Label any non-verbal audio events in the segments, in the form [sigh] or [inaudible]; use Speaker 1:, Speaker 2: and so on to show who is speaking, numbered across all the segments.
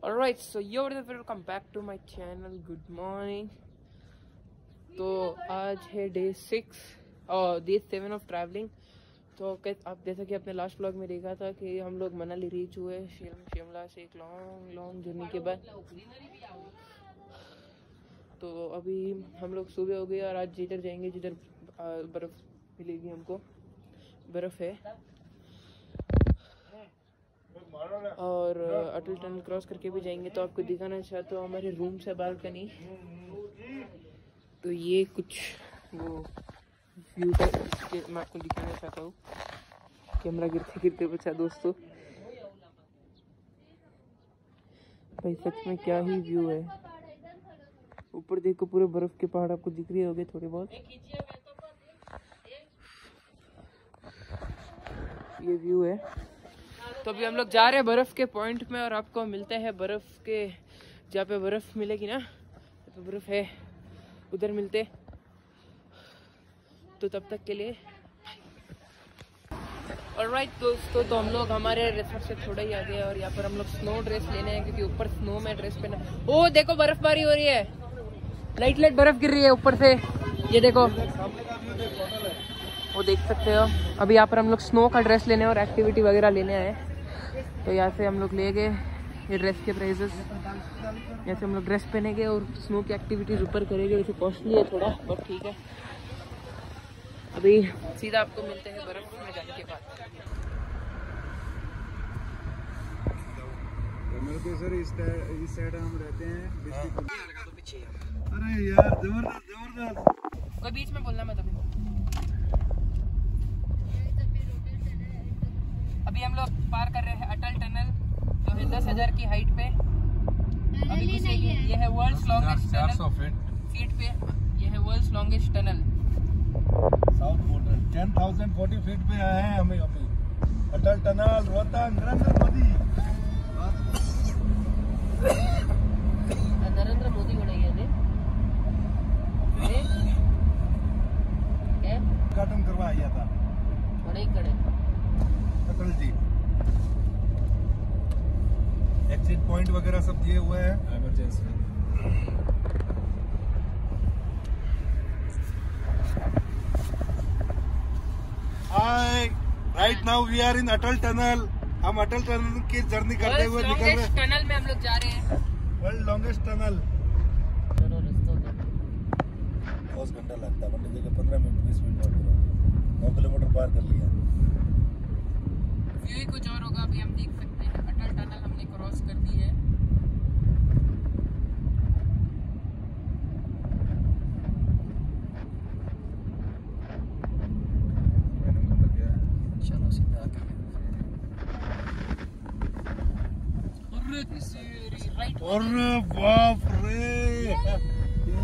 Speaker 1: Alright, so yo welcome back to my channel. Good morning. तो आज है day six और डे सेवन ऑफ़ ट्रैवलिंग तो आप जैसा कि आपने लास्ट ब्लॉग में देखा था कि हम लोग मनाली रीच हुए शिमला से एक लॉन्ग लॉन्ग जर्नी के बाद. तो अभी हम लोग सुबह हो गए और आज जिधर जाएँगे जिधर बर्फ़ मिलेगी हमको. बर्फ़ है. और अटल टनल क्रॉस करके भी जाएँगे तो आपको दिखाना चाहता हूँ हमारे रूम से बालकनी। तो ये कुछ वो व्यू है मैं आपको दिखाना चाहता हूँ। कैमरा गिरते गिरते बचा दोस्तों। भाई, सच में क्या ही व्यू है। ऊपर देखो, पूरे बर्फ़ के पहाड़ आपको दिख रहे होंगे थोड़े बहुत। ये व्यू है। तो अभी हम लोग जा रहे हैं बर्फ़ के पॉइंट में और आपको मिलते हैं बर्फ़ के जहाँ पे बर्फ़ मिलेगी ना तो बर्फ़ है, उधर मिलते। तो तब तक के लिए और राइट दोस्तों तो हम लोग हमारे रेस्टोरेंट से थोड़ा ही आगे और यहाँ पर हम लोग स्नो ड्रेस लेने हैं क्योंकि ऊपर स्नो में ड्रेस पहना। ओ, देखो, बर्फबारी हो रही है। लाइट लाइट बर्फ़ गिर रही है ऊपर से। ये देखो। वो देख सकते हो। अभी यहाँ पर हम लोग स्नो का ड्रेस लेने और एक्टिविटी वगैरह लेने आए तो यहाँ से हम लोग ले गए ये ड्रेस के प्राइजेस यहाँ से हम लोग ड्रेस पहनेंगे और स्नो की एक्टिविटीज़ ऊपर करेंगे वैसे कॉस्टली है थोड़ा बट ठीक है। अभी सीधा आपको मिलते हैं बर्फ़ में जाने के बाद।
Speaker 2: सर इस इस साइड हम रहते हैं अरे यार ज़बरदस्त ज़बरदस्त।
Speaker 1: कोई बीच में बोलना मैं तभी अभी हम लोग पार कर रहे हैं अटल टनल जो है दस हज़ार की हाइट पे। अभी घुसेगी ये है। वर्ल्ड लॉन्गेस्ट टनल फीट पे। ये है world longest tunnel
Speaker 2: south portal ten thousand forty feet पे आए हैं हमें अभी। अटल टनल रोहतांग नरेंद्र मोदी। [coughs]
Speaker 1: नरेंद्र मोदी बनाई है
Speaker 2: उद्घाटन करवाया था।
Speaker 1: बड़े कड़े
Speaker 2: अटल जी। एग्जिट पॉइंट वगैरह सब दिए हुए हैं। Emergency hi right now we are in Atal tunnel हम अटल टनल की जर्नी करते हुए निकल रहे हैं।
Speaker 1: टनल में हम लोग जा रहे हैं।
Speaker 2: वर्ल्ड लॉन्गेस्ट टनल
Speaker 1: चलो
Speaker 2: दस घंटा लगता है जगह पंद्रह मिनट बीस मिनट में पूरा नौ किलोमीटर पार कर लिया।
Speaker 1: व्यू ही कुछ और होगा अभी हम देख सकते हैं। अटल टनल हमने क्रॉस कर दी है। चलो सीधा
Speaker 2: और बाप रे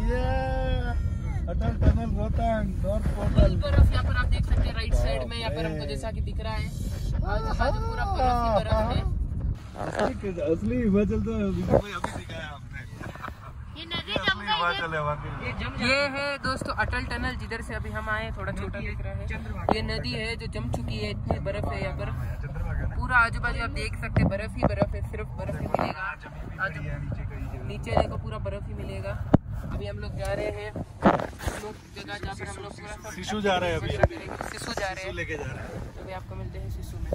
Speaker 2: ये Atal tunnel Rohtang north portal
Speaker 1: यहाँ पर आप देख सकते हैं राइट साइड में यहाँ पर हमको जैसा कि दिख रहा है। ही बर्फ़ है।
Speaker 2: असली असली हिमाचल तो अभी
Speaker 3: ये
Speaker 2: ये असली हिमाचल है
Speaker 1: ये है। दोस्तों अटल टनल जिधर से अभी हम आए थोड़ा छोटा दिख रहा है। ये नदी है जो जम चुकी है इतनी बर्फ़ है यहाँ पर। पूरा आजू बाजू आप देख सकते हैं बर्फ़ ही बर्फ़ है सिर्फ़ बर्फ़ ही मिलेगा। नीचे देखो पूरा बर्फ़ ही मिलेगा। अभी हम लोग जा रहे हैं लोग जगह जहाँ पर हम लोग पूरा
Speaker 2: जा रहे हैं अभी।
Speaker 1: सिसु जा रहे हैं।
Speaker 2: लेके जा रहे हैं।
Speaker 1: अभी आपको मिलते हैं सिसु में।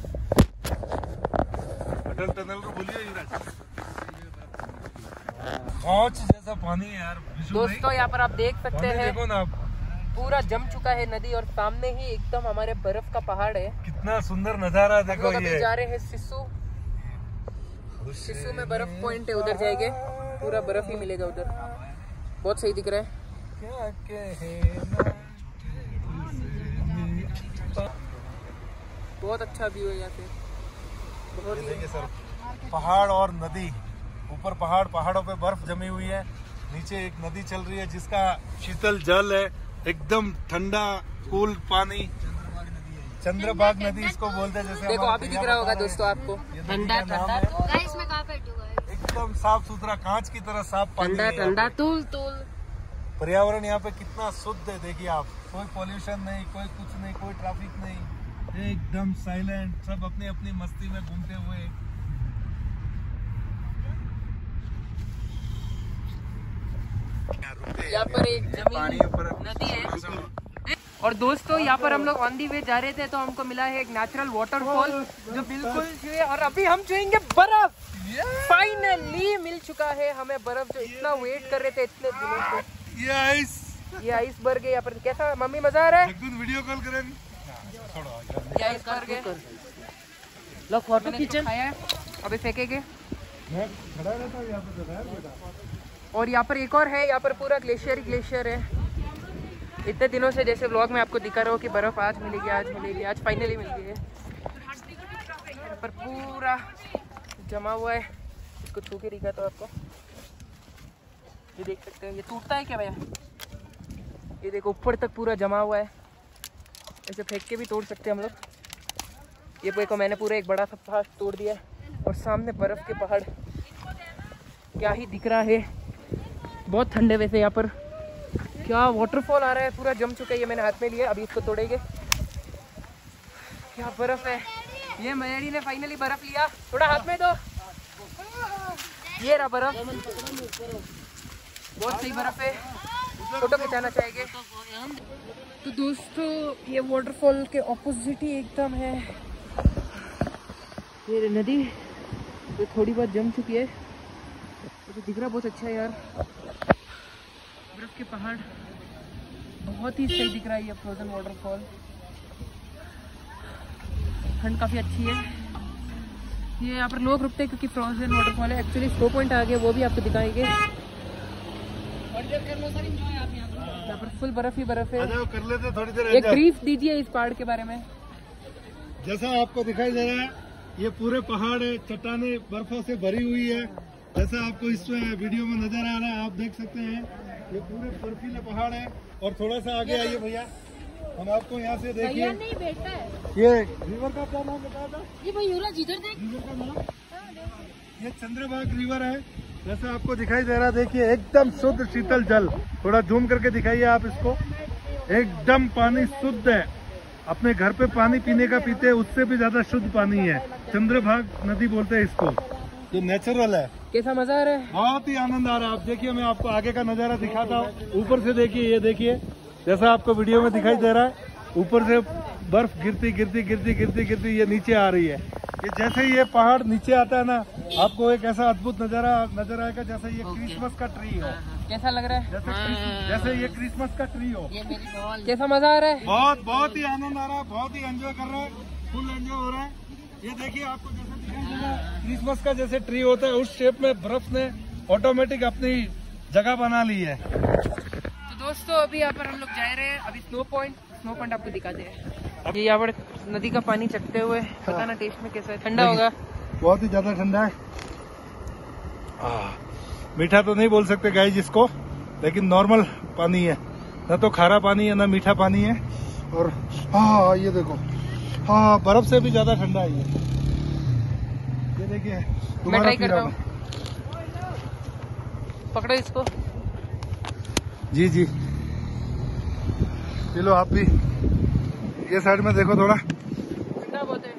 Speaker 2: अटल टनल को बोलिए युवराज जैसा पानी है यार
Speaker 1: दोस्तों यहाँ पर आप देख सकते हैं।
Speaker 2: देखो ना आप।
Speaker 1: पूरा जम चुका है नदी और सामने ही एकदम हमारे बर्फ़ का पहाड़ है।
Speaker 2: कितना सुंदर नज़ारा
Speaker 1: हम
Speaker 2: देखो ये।
Speaker 1: जा रहे हैं सिसु। सिसु में बर्फ़ पॉइंट है उधर जाएँगे। पूरा बर्फ़ ही मिलेगा उधर। बहुत सही दिख रहा है
Speaker 2: क्या कहना
Speaker 1: बहुत अच्छा व्यू है यहाँ से बहुत ही
Speaker 2: सर पहाड़ और नदी। ऊपर पहाड़ पहाड़ों पे बर्फ़ जमी हुई है। नीचे एक नदी चल रही है जिसका शीतल जल है। एकदम ठंडा कूल पानी। चंद्रबाग नदी इसको बोलते हैं जैसे
Speaker 1: देखो अभी दिख रहा होगा दोस्तों आपको। ठंडा
Speaker 2: नाम
Speaker 1: ठंडा
Speaker 2: है।
Speaker 3: गाइस मैं कहाँ बैठूँ गाइस
Speaker 2: एकदम साफ़ सुथरा कांच की तरह साफ़ पानी
Speaker 1: ठंडा ठंडा तूल तूल
Speaker 2: पर्यावरण यहाँ पे कितना शुद्ध है देखिए आप। कोई पॉल्यूशन नहीं कोई कुछ नहीं कोई ट्रैफ़िक नहीं। एकदम साइलेंट सब अपनी अपनी मस्ती में घूमते हुए।
Speaker 1: यहाँ पर एक ज़मीन नदी है। और दोस्तों यहाँ पर हम लोग ऑन दी वे जा रहे थे तो हमको मिला है एक नेचुरल वाटरफॉल जो बिल्कुल और अभी हम चुएँगे बर्फ़। फाइनली मिल चुका है हमें बर्फ़ जो इतना वेट कर रहे थे इतने दिनों से।
Speaker 2: ये आइस
Speaker 1: ये आइसबर्ग है यहाँ पर कैसा मम्मी मज़ा आ रहा है?
Speaker 2: वीडियो कॉल करें
Speaker 1: ये आइसबर्ग लो फ़ोटो किचन खाया अभी फेंकेंगे।
Speaker 2: मैं खड़ा रहता यहाँ पे तो बेटा
Speaker 1: और यहाँ पर एक और है यहाँ पर पूरा ग्लेशियर ही ग्लेशियर है। इतने दिनों से जैसे व्लॉग में आपको दिखा रहा हो कि बर्फ़ आज मिलेगी आज मिलेगी आज फाइनली मिल गई है। यहाँ पर पूरा जमा हुआ है। इसको छू के दिखा तो आपको। ये देख सकते हैं ये टूटता है क्या भैया? ये देखो ऊपर तक पूरा जमा हुआ है। ऐसे फेंक के भी तोड़ सकते हैं हम लोग। ये देखो, मैंने पूरा एक बड़ा सा पहाड़ तोड़ दिया और सामने बर्फ़ के पहाड़। क्या ही दिख रहा है। बहुत ठंडे वैसे यहाँ पर। क्या वाटरफॉल आ रहा है, पूरा जम चुका है, ये मैंने हाथ में लिया अभी इसको तोड़ेंगे। क्या बर्फ़ है। ये मयरी ने फाइनली बर्फ़ लिया। थोड़ा हाथ में दो। ये रहा बर्फ़। बहुत सही बर्फ़ है। फ़ोटो खिंचाना चाहेंगे। तो दोस्तों, ये वाटरफॉल के ऑपोजिट ही एकदम है। ये नदी जो थोड़ी बहुत जम चुकी है। तो दिख रहा बहुत अच्छा है यार। बर्फ़ के पहाड़ बहुत ही सही दिख रहा है ये फ्रोजन वाटरफॉल ठंड काफ़ी अच्छी है। ये यहाँ पर लोग रुकते हैं क्योंकि फ्रोजन वाटरफॉल है। एक्चुअली स्नो पॉइंट आ गया वो भी आपको दिखाएँगे। यहाँ पर फुल बर्फ़ ही बर्फ़ है।
Speaker 2: कर लेते थोड़ी देर
Speaker 1: एक ब्रीफ दीजिए इस पहाड़ के बारे में।
Speaker 2: जैसा आपको दिखाई दे रहा है ये पूरे पहाड़ है चट्टाने बर्फों से भरी हुई है। जैसा आपको इस वीडियो में नज़र आ रहा है आप देख सकते हैं ये पूरे बर्फीले पहाड़ है। और थोड़ा सा आगे आइए भैया। हम आपको यहाँ से देखिए।
Speaker 3: नहीं बैठता है।
Speaker 2: ये रिवर का क्या नाम बताया था?
Speaker 3: ये भाई युवराज इधर देख।
Speaker 2: रिवर का नाम? ये चंद्रबाग रिवर है। जैसा आपको दिखाई दे रहा देखिए एकदम शुद्ध शीतल जल। थोड़ा जूम करके दिखाइए आप इसको। एकदम पानी शुद्ध है। अपने घर पे पानी पीने का पीते हैं उससे भी ज़्यादा शुद्ध पानी है। चंद्रभाग नदी बोलते हैं इसको। ये नेचुरल है।
Speaker 1: कैसा मज़ा आ रहा है?
Speaker 2: बहुत ही आनंद आ रहा है। आप देखिए मैं आपको आगे का नज़ारा दिखाता हूँ। ऊपर से देखिए ये देखिए। जैसा आपको वीडियो में दिखाई दे रहा है ऊपर से बर्फ़ गिरती गिरती गिरती गिरती गिरती ये नीचे आ रही है। ये जैसे ही ये पहाड़ नीचे आता है ना आपको एक ऐसा अद्भुत नज़ारा नज़र आएगा जैसे ये क्रिसमस का ट्री हो।
Speaker 1: कैसा लग रहा है?
Speaker 2: जैसे क्रिस- जैसे ये क्रिसमस का ट्री हो।
Speaker 1: कैसा मज़ा आ रहा है?
Speaker 2: बहुत बहुत ही आनंद आ रहा है बहुत ही एंजॉय कर रहे हैं फुल एंजॉय हो रहा है। ये देखिए आपको जैसे दिखाई दे रहा है क्रिसमस का जैसे ट्री होता है उस शेप में बर्फ़ ने ऑटोमेटिक अपनी जगह बना ली है।
Speaker 1: तो दोस्तों अभी यहाँ पर हम लोग जा रहे हैं अभी स्नो पॉइंट स्नो पॉइंट आपको दिखाते हैं। ये यहाँ पर नदी का पानी चखते हुए पता ना टेस्ट में कैसा है। ठंडा होगा।
Speaker 2: बहुत ही ज़्यादा ठंडा है। मीठा तो नहीं बोल सकते गाइस इसको लेकिन नॉर्मल पानी है। न तो खारा पानी है न मीठा पानी है। और हाँ ये देखो। हाँ बर्फ़ से भी ज़्यादा ठंडा है ये। ये देखिए
Speaker 1: मैं ट्राई करता
Speaker 2: रहा
Speaker 1: हूँ। पकड़ो इसको।
Speaker 2: जी जी। चलो आप भी। ये साइड में देखो थोड़ा।
Speaker 1: ठंडा बहुत है?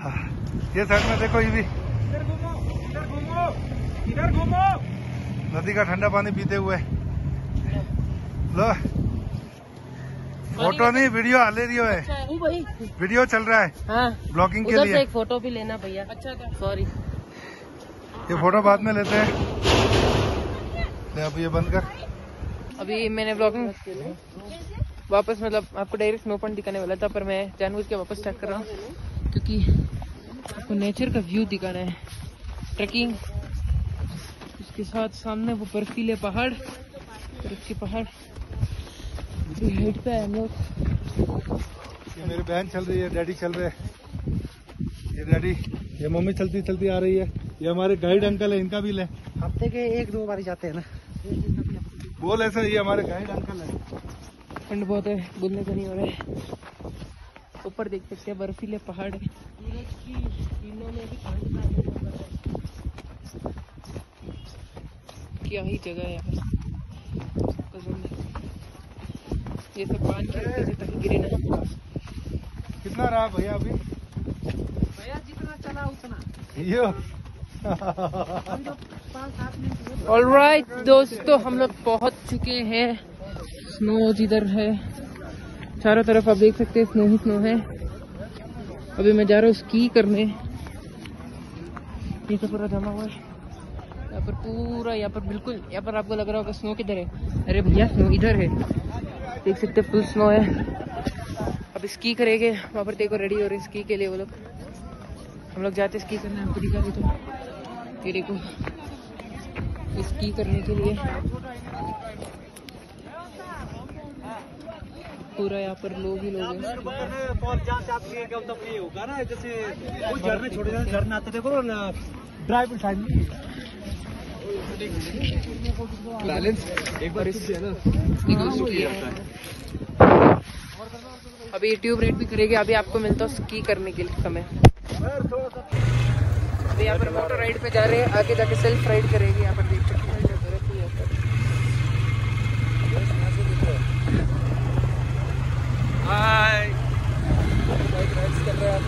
Speaker 2: हाँ, ये साइड में देखो ये भी। इधर घूमो नदी का ठंडा पानी पीते हुए। लो। फ़ोटो नहीं वीडियो ले रही है वीडियो चल रहा है
Speaker 1: हाँ।
Speaker 2: ब्लॉगिंग के लिए।
Speaker 1: एक फ़ोटो भी लेना भैया। अच्छा सॉरी
Speaker 2: ये फ़ोटो बाद में लेते हैं। ले अब ये बंद कर।
Speaker 1: अभी मैंने ब्लॉगिंग वापस मतलब आपको डायरेक्ट स्नो पॉइंट दिखाने वाला था पर मैं जानबूझ के वापस स्टार्ट कर रहा हूँ क्योंकि आपको नेचर का व्यू दिखाना है। ट्रैकिंग उसके साथ सामने वो बर्फीले पहाड़ बर्फ़ के पहाड़। हाइट पे हम लोग।
Speaker 2: ये मेरी बहन चल रही है डैडी चल रहे हैं। ये डैडी ये मम्मी चलती चलती आ रही है। ये हमारे गाइड अंकल है इनका भी ले।
Speaker 4: हफ़्ते के एक दो बार जाते हैं ना।
Speaker 2: बोल ऐसा ये हमारे गाइड अंकल है।
Speaker 1: ठंड बहुत है बोलने का नहीं हो। रहा है ऊपर देख सकते हैं बर्फीले पहाड़ है। क्या ही जगह है यार। ये सब पानी के नीचे तक गिरे ना।
Speaker 2: कितना रहा भैया अभी?
Speaker 4: भैया जितना चला उतना।
Speaker 2: यो।
Speaker 1: ऑलराइट दोस्तों, हम लोग पहुँच चुके हैं। स्नो जिधर है। चारों तरफ़ आप देख सकते हैं, स्नो ही स्नो है। अभी मैं जा रहा हूँ स्की करने। ये तो पूरा जमा हुआ है। यहाँ पर पूरा, यहाँ पर बिल्कुल, यहाँ पर आपको लग रहा होगा स्नो किधर है। अरे भैया, स्नो इधर है। देख सकते हैं फुल स्नो है। अब स्की करेंगे। वहाँ पर देखो रेडी हो रहे स्की के लिए वो लोग। हम लोग जाते स्की करने दिखा हैं। ये देखो। स्की करने के लिए। पूरा यहाँ पर लोग ही लोग
Speaker 4: होगा ना जैसे झरने छोटे छोटे झरने आते देखो ड्राइव टाइम
Speaker 1: बैलेंस एक बार अभी ये ट्यूब राइड भी करेगी अभी आपको मिलता है स्की करने के लिए समय। अभी यहाँ पर मोटर राइड पे जा रहे हैं। आगे जाके सेल्फ राइड करेगी। यहाँ पर देख सकते हैं ये बर्फ़ ही है यहाँ पर। बाइक कर रहे हैं।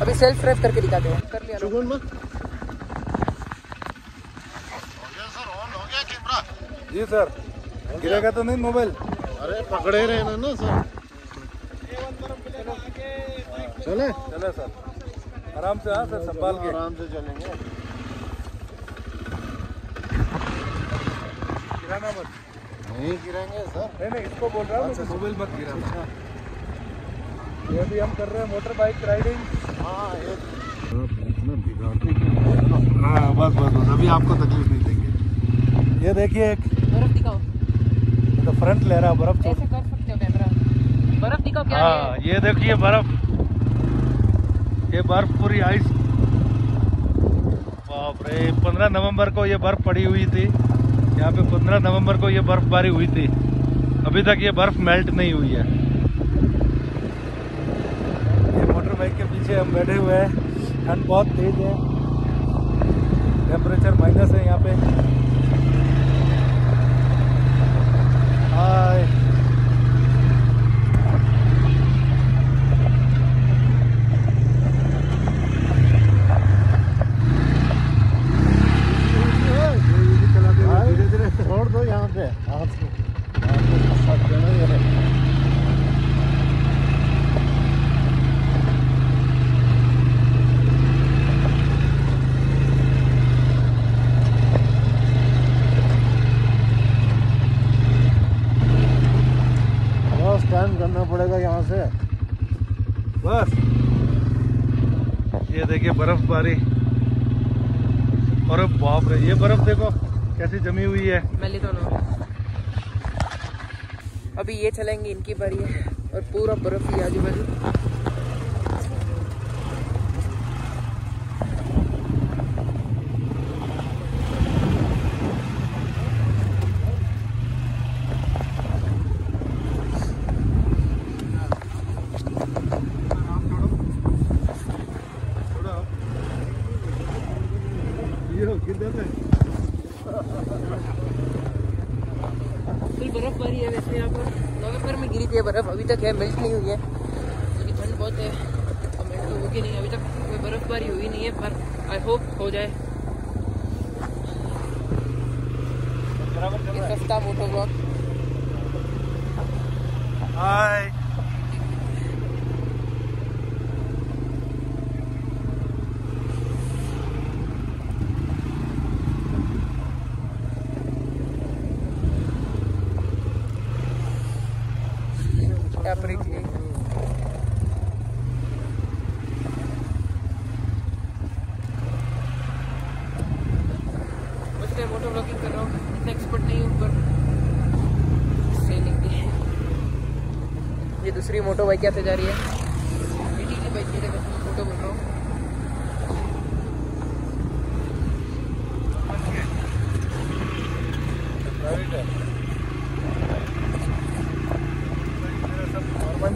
Speaker 1: अभी सेल्फ ड्राइव करके दिखाते हैं। लिया। लोग।
Speaker 2: जी सर गिरेगा तो नहीं मोबाइल
Speaker 5: अरे पकड़े रहे ना ना सर चले।
Speaker 2: चले सर आराम से हाँ सर संभाल के।
Speaker 5: आराम से चलेंगे।
Speaker 2: गिराना मत।
Speaker 5: नहीं गिरेंगे सर।
Speaker 2: नहीं नहीं इसको बोल रहा हूँ। मैं, मोबाइल मत गिराना ये भी हम कर रहे हैं मोटर बाइक राइडिंग
Speaker 5: हाँ हैं?
Speaker 2: हाँ बस बस बस अभी आपको तकलीफ़ नहीं देंगे। ये देखिए एक
Speaker 1: बर्फ़ दिखाओ।
Speaker 2: तो फ्रंट ले रहा है बर्फ़
Speaker 1: ऐसे कर सकते हो कैमरा। बर्फ़ दिखाओ क्या
Speaker 2: हाँ? ये देखिए बर्फ़। ये बर्फ़ पूरी आइस बाप रे, पंद्रह नवंबर को ये बर्फ़ पड़ी हुई थी। यहाँ पे पंद्रह नवंबर को ये बर्फबारी हुई थी। अभी तक ये बर्फ़ मेल्ट नहीं हुई है। ये मोटर बाइक के पीछे हम बैठे हुए हैं। ठंड बहुत तेज है। टेम्परेचर माइनस है यहाँ पे हाय
Speaker 5: भाई, छोड़ दो यहाँ पे हाथ से हाथ से फंस जाना ये है। बस स्टैंड करना पड़ेगा यहाँ से
Speaker 2: बस ये देखिए बर्फबारी और बाप रे, ये बर्फ़ देखो, कैसी जमी हुई है।
Speaker 1: अभी ये चलेंगे इनकी बारी है, और पूरा बर्फ़ ही आजू बाजू। ही है वैसे यहाँ पर। नवंबर में गिरी थी बर्फ़ अभी तक है मेल्ट नहीं हुई है। क्योंकि ठंड बहुत है। और मेल्ट तो होगी नहीं अभी तक कोई बर्फबारी हुई नहीं है पर आई होप हो जाए। सस्ता
Speaker 2: हाय
Speaker 1: यहाँ पर एक लेक है। मोटो ब्लॉगिंग कर रहा हूँ इतना एक्सपर्ट नहीं हूँ पर ये दूसरी मोटो बाइक यहाँ से जा रही है? बेटी की बाइक मेरे मोटो बोल रहा हूँ।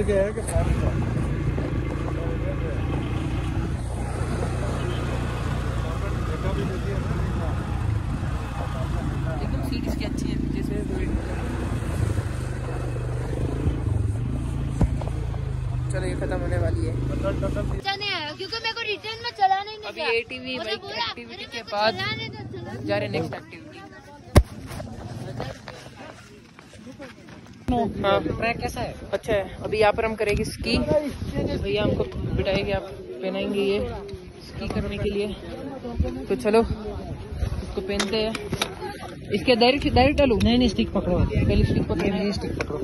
Speaker 2: के है कि प्राइवेट है
Speaker 1: एकदम सीट इसकी अच्छी है जैसे चलो ये खत्म होने वाली है।
Speaker 3: अच्छा नहीं आया क्योंकि मेरे को रिटर्न में चलाना नहीं
Speaker 1: अभी एटीवी एक्टिविटी के बाद जा रहे नेक्स्ट एक्टिविटी हाँ
Speaker 4: ट्रैक कैसा है?
Speaker 1: अच्छा है। अभी यहाँ पर हम करेंगे स्की। भैया हमको बिठाएँगे आप पहनाएँगे ये स्की करने के लिए। तो चलो इसको पहनते हैं। इसके डायरेक्ट डायरेक्ट डालू।
Speaker 4: नहीं नहीं स्टिक पकड़ो।
Speaker 1: पहले स्टिक पकड़।
Speaker 4: ये स्टिक पकड़ो।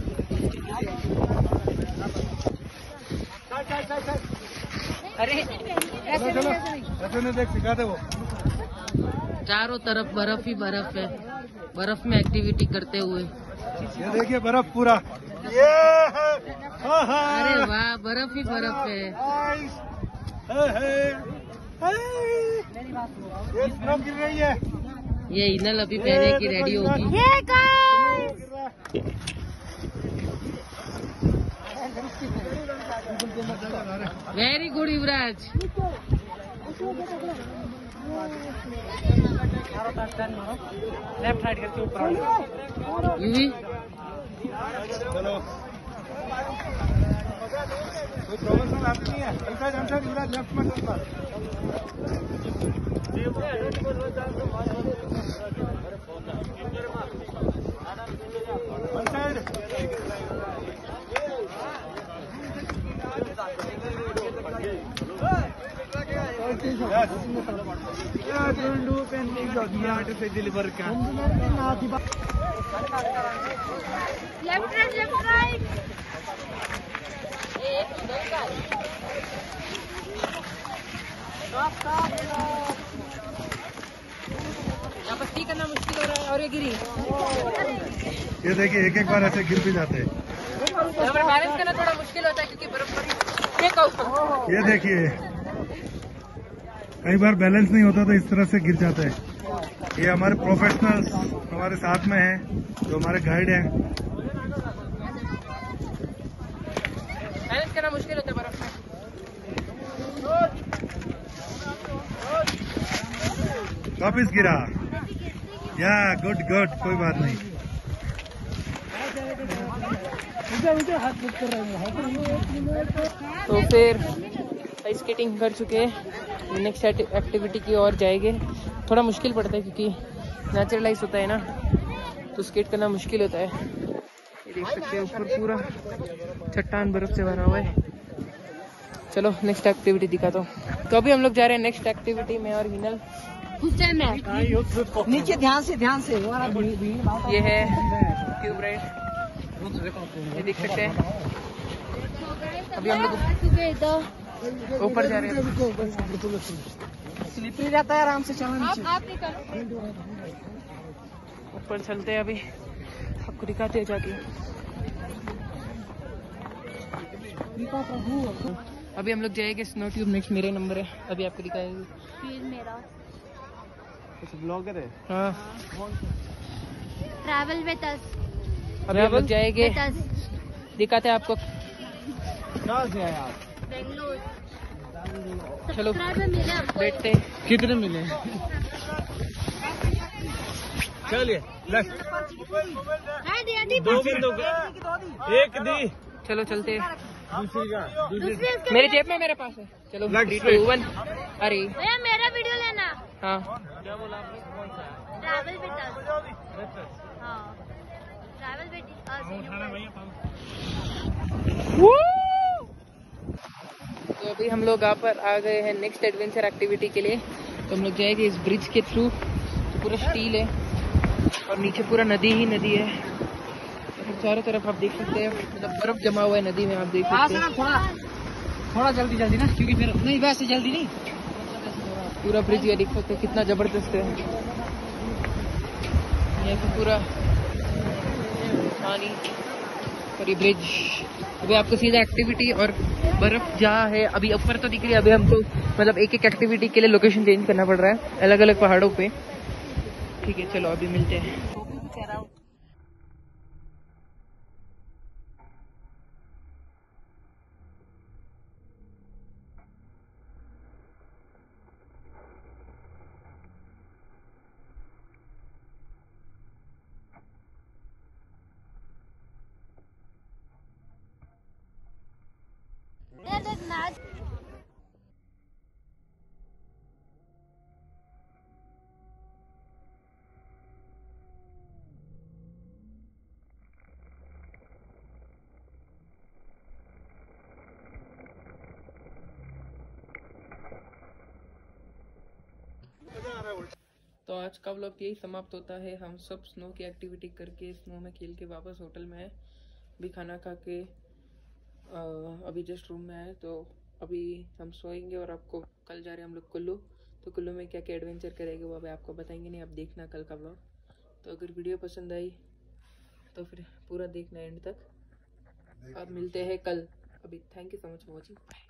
Speaker 1: अरे
Speaker 2: चलो चलो ऐसे नहीं। देख सिखाते वो।
Speaker 1: चारों तरफ़ बर्फ़ ही बर्फ़ है। बर्फ़ में एक्टिविटी करते हुए।
Speaker 2: ये देखिए बर्फ़ पूरा। ये है हाँ, हाँ।
Speaker 1: अरे वाह बर्फ़ ही बर्फ़ है।
Speaker 2: Nice. है, है, है। ये स्नो गिर रही है।
Speaker 1: ये इनल अभी पहने की रेडी होगी। Very good Yuvraj
Speaker 4: left right करके ऊपर
Speaker 2: जानता युवराज लेफ़्ट में चलता
Speaker 1: यहाँ पर टी करना मुश्किल हो रहा है और ये गिरी
Speaker 2: ये देखिए एक एक बार ऐसे गिर भी जाते हैं।
Speaker 1: बैलेंस करना थोड़ा मुश्किल होता है क्योंकि बर्फ़ ये कहूँ।
Speaker 2: ये देखिए कई बार बैलेंस नहीं होता तो इस तरह से गिर जाता है। ये हमारे प्रोफेशनल्स हमारे साथ में हैं जो हमारे गाइड हैं।
Speaker 1: बैलेंस करना मुश्किल होता है बर्फ़ में।
Speaker 2: वापिस गिरा। या गुड गुड कोई बात नहीं।
Speaker 1: तो फिर आइस स्केटिंग कर चुके हैं। नेक्स्ट एक्टिविटी की ओर जाएँगे। थोड़ा मुश्किल पड़ता है क्योंकि नेचुरलाइज होता है ना। तो स्केट करना मुश्किल होता है। ये देख सकते हैं ऊपर पूरा चट्टान बर्फ़ से भरा हुआ है। चलो नेक्स्ट एक्टिविटी दिखाता हूँ। तो अभी हम लोग जा रहे हैं नेक्स्ट एक्टिविटी में और हिनल।
Speaker 4: नीचे ध्यान से ध्यान से।
Speaker 1: ये है ट्यूब राइड ये देख सकते हैं। अभी हम लोग ऊपर जा रहे हैं।
Speaker 4: स्लिपरी रहता है आराम से चलना नीचे।
Speaker 1: ऊपर चलते हैं अभी। आपको दिखाते हैं जाके। अभी हम लोग जाएँगे स्नो ट्यूब नेक्स्ट मेरे नंबर है। अभी आपको दिखाएँगे।
Speaker 3: फिर मेरा।
Speaker 2: ब्लॉगर है?
Speaker 1: हाँ।
Speaker 3: ट्रैवल विद अस
Speaker 1: अभी हम लोग जाएँगे। दिखाते हैं आपको।
Speaker 2: कहाँ से आए आप?
Speaker 3: बेंगलोर।
Speaker 1: चलो
Speaker 3: मिले
Speaker 1: बैठते
Speaker 2: कितने मिले? चलिए लेफ़्ट
Speaker 3: हाँ दिया दी
Speaker 2: दो बंदों एक दी।
Speaker 1: चलो चलते हैं।
Speaker 2: दूसरी का
Speaker 3: दूसरे। इसके
Speaker 1: मेरे जेब में मेरे पास है। चलो वन अरे।
Speaker 3: भैया मेरा वीडियो लेना।
Speaker 1: हाँ।
Speaker 3: ट्रैवल विद अस हाँ ट्रैवल विद
Speaker 1: तो अभी हम लोग यहाँ पर आ गए हैं नेक्स्ट एडवेंचर एक्टिविटी के लिए। तो हम लोग जाएँगे इस ब्रिज के थ्रू तो पूरा स्टील है और नीचे पूरा नदी ही नदी है। और चारों तरफ़ आप देख सकते हैं मतलब बर्फ़ जमा हुआ है नदी में आप देख
Speaker 4: हाँ
Speaker 1: सकते हैं
Speaker 4: थोड़ा थोड़ा जल्दी जल्दी ना क्योंकि फिर नहीं वैसे जल्दी नहीं।
Speaker 1: पूरा ब्रिज ये देख सकते हैं कितना ज़बरदस्त है। ये तो पूरा पानी। और ये ब्रिज अभी आपको सीधा एक्टिविटी और बर्फ़ जहाँ है, अभी ऊपर तो है, अभी हमको मतलब एक एक एक्टिविटी के लिए लोकेशन चेंज करना पड़ रहा है अलग अलग पहाड़ों पे। ठीक है, चलो, अभी मिलते हैं
Speaker 3: मैच
Speaker 1: तो आज का व्लॉग यही समाप्त होता है। हम सब स्नो की एक्टिविटी करके स्नो में खेल के वापस होटल में आए। भी खाना खा के अभी जस्ट रूम में आए तो अभी हम सोएँगे और आपको कल जा रहे हैं हम लोग कुल्लू। तो कुल्लू में क्या क्या एडवेंचर करेंगे वो अभी आपको बताएँगे नहीं आप देखना कल का ब्लॉग तो अगर वीडियो पसंद आई तो फिर पूरा देखना एंड तक। अब मिलते हैं कल। अभी thank you so much for watching bye